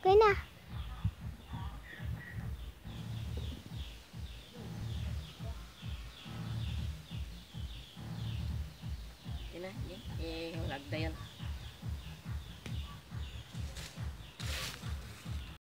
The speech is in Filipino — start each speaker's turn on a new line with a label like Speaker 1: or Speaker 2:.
Speaker 1: Okay na.
Speaker 2: Yan na. Eh, lagda yan.